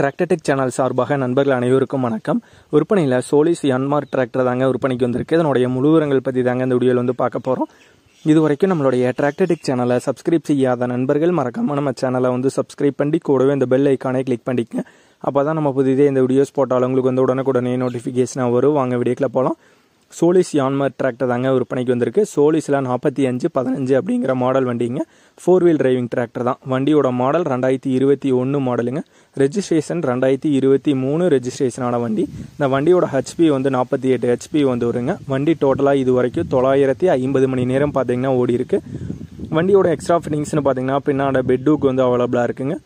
Tractor Tech channel சார்பாக நண்பர்கள் அனைவருக்கும் வணக்கம். விற்பனையில் சோலிஸ் என்மார் டிராக்டர் தாங்க விற்பனைக்கு வந்திருக்கு. இதனுடைய முழுவரங்கள் பற்றி தாங்க இந்த வீடியோவில் வந்து பார்க்க போகிறோம் இது வரைக்கும் நம்மளுடைய டிராக்டர்டெக் சேனலை சப்ஸ்கிரைப் செய்யாத நண்பர்கள் மறக்காமல் நம்ம சேனலை வந்து சப்ஸ்கிரைப் பண்ணி கூடவே இந்த பெல் ஐக்கானே கிளிக் பண்ணிக்கங்க. அப்போ தான் நம்ம புதிதே இந்த வீடியோஸ் போட்டாலும் உங்களுக்கு வந்து உடனுக்குடனே நோட்டிஃபிகேஷனாக வரும். வாங்க வீடியோக்கில் போகலாம் சோலிஸ் யான்மர் டிராக்டர் தாங்க விற்பனைக்கு வந்திருக்கு. சோலிஸில் நாற்பத்தி அஞ்சு பதினஞ்சு அப்படிங்கிற மாடல் வண்டிங்க. ஃபோர் வீல் டிரைவிங் டிராக்டர் தான். வண்டியோட மாடல் ரெண்டாயிரத்தி இருபத்தி ஒன்று மாடலுங்க ரெஜிஸ்ட்ரேஷன் ரெண்டாயிரத்தி இருபத்தி மூணு ரெஜிஸ்ட்ரேஷனான வண்டி. இந்த வண்டியோட ஹெச்பி வந்து நாற்பத்தி எட்டு ஹெச்பி வந்து வருங்க. வண்டி டோட்டலாக இது வரைக்கும் தொள்ளாயிரத்தி ஐம்பது மணி நேரம் பார்த்தீங்கன்னா ஓடி இருக்கு வண்டியோட எக்ஸ்ட்ரா ஃபிட்டிங்ஸ்னு பார்த்தீங்கன்னா பின்னாட பெட்டுக்கு வந்து அவைலபிளாக இருக்குங்க.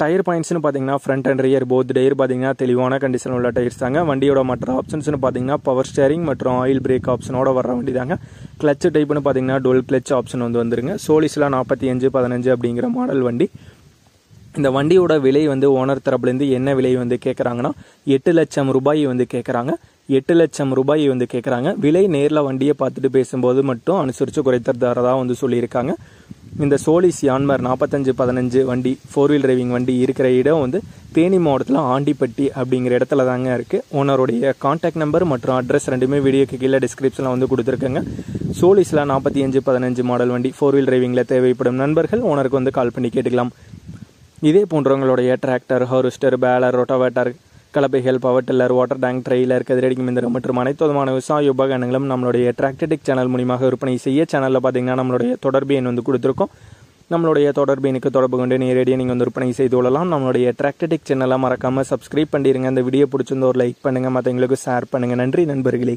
டயர் பாயிண்ட்ஸ்னு பார்த்தீங்கன்னா front and rear both tyre பார்த்தீங்கன்னா தெளிவான கண்டிஷன் உள்ள டயர்ஸ் தாங்க. வண்டியோட மற்ற ஆப்ஷன்ஸ்னு பார்த்தீங்கன்னா பவர் ஸ்டேரிங் மற்றும் ஆயில் பிரேக் ஆப்ஷனோட வர வண்டி தாங்க. கிளச் டைப்னு பார்த்தீங்கன்னா டோல் கிளச் ஆப்ஷன் வந்து வந்துருங்க. சோலிஸ்லாம் நாற்பத்தி அஞ்சு பதினஞ்சு அப்படிங்கிற மாடல் வண்டி. இந்த வண்டியோட விலை வந்து ஓனர் தரப்புலேருந்து என்ன விலை வந்து கேட்குறாங்கன்னா எட்டு லட்சம் ரூபாய் வந்து கேட்குறாங்க எட்டு லட்சம் ரூபாய் வந்து கேட்குறாங்க விலை நேரில் வண்டியை பார்த்துட்டு பேசும்போது மட்டும் அனுசரித்து குறைத்தரதா வந்து சொல்லியிருக்காங்க. இந்த சோலிஸ் யான்மர் நாற்பத்தஞ்சு பதினஞ்சு வண்டி ஃபோர் வீல் டிரைவிங் வண்டி இருக்கிற இடம் வந்து தேனி மாவட்டத்தில் ஆண்டிப்பட்டி அப்படிங்கிற இடத்துல தாங்க இருக்குது ஓனருடைய கான்டாக்ட் நம்பர் மற்றும் அட்ரஸ் ரெண்டுமே வீடியோக்கு கீழே டிஸ்கிரிப்ஷனில் வந்து கொடுத்துருக்கேங்க. சோலிஸில் நாற்பத்தி அஞ்சு பதினஞ்சு மாடல் வண்டி ஃபோர் வீல் டிரைவிங்கில் தேவைப்படும் நண்பர்கள் ஓனருக்கு வந்து கால் பண்ணி கேட்டுக்கலாம். இதே போன்றவங்களுடைய tractor harvester baler rotavator கலப்பைகள் power tiller water tank trailer கதிரடி மிந்திரம் மற்றும் அனைத்து விதமான விவசாய உபகரணங்களும் நம்மளுடைய டிராக்டடிக் சேனல் மூலியமாக விற்பனை செய்ய சேனலில் பார்த்தீங்கன்னா நம்மளுடைய தொடர்பு எண் வந்து கொடுத்துருக்கோம். நம்மளுடைய தொடர்பு எனக்கு தொடர்பு கொண்டு நேரடியாக நீங்கள் வந்து விற்பனை செய்து கொள்ளலாம். நம்மளுடைய டிராக்டடிக் சேனலை மறக்காமல் சப்ஸ்கிரைப் பண்ணிடுங்க இந்த வீடியோ பிடிச்சிருந்த ஒரு லைக் பண்ணுங்கள் மற்றவங்களுக்கு ஷேர் பண்ணுங்கள் நன்றி நண்பர்களே.